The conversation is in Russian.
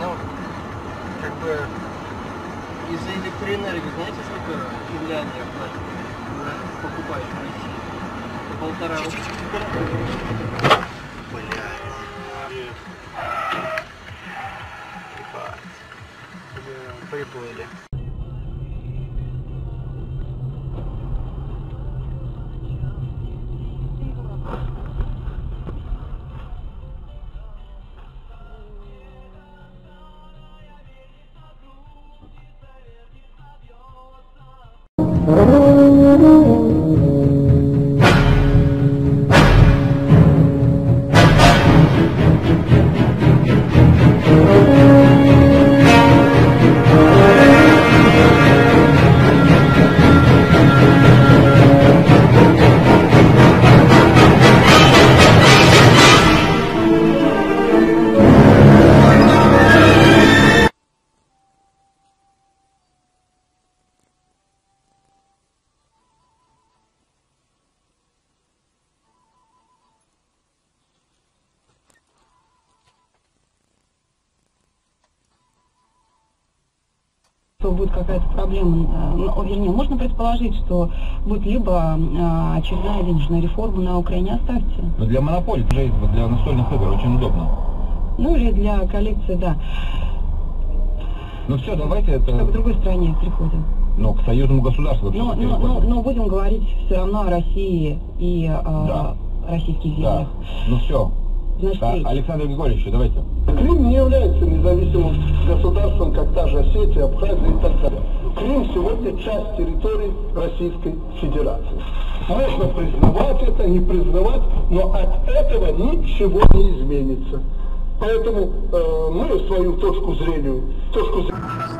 Ну, как бы из-за электроэнергии, знаете, сколько Финляндия платит да. покупать в России? Полтора блять, блять. Приплыли. Ебать. Приплыли. Что будет какая-то проблема, э, ну, вернее, можно предположить, что будет либо э, очередная денежная реформа на Украине, оставьте. Но для монополии, для, для настольных игр очень удобно. Ну или для коллекции, да. Ну все, давайте это... Как к другой стране приходим. Но к союзному государству. Но, но, но, но будем говорить все равно о России и э, Да. российских Да. землях. Ну все. Речь. Александр Григорьевич, давайте. Крым не является независимым государством, как та же Осетия, Абхазия и так далее. Крым сегодня часть территории Российской Федерации. Можно признавать это, не признавать, но от этого ничего не изменится. Поэтому э, мы свою точку зрения, точку зрения